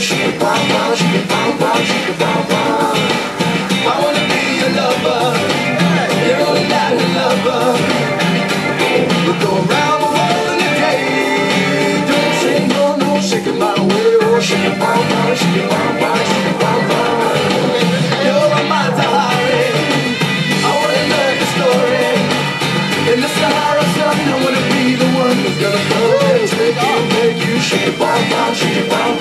She can bum, bum, She can bum, bum, She can bum, bum. I wanna be your lover, your only night lover. We'll go around the world in a day. Don't say no, no, shake it my way. Oh, shake it, bum, bum, shake it, bum, bum, shake it, bum, bum. You're my Tahari. I wanna learn your story. In the Sahara sun, I wanna be the one who's gonna float and take you, make you shake it, bum, bum, shake it, bum,